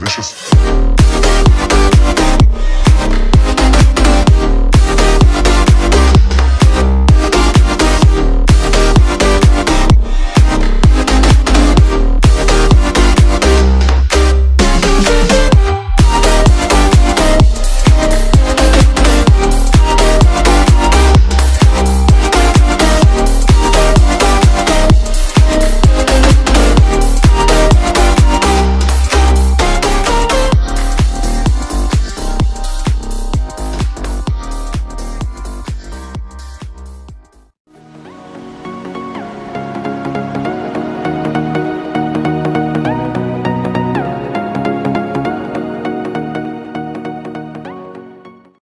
delicious.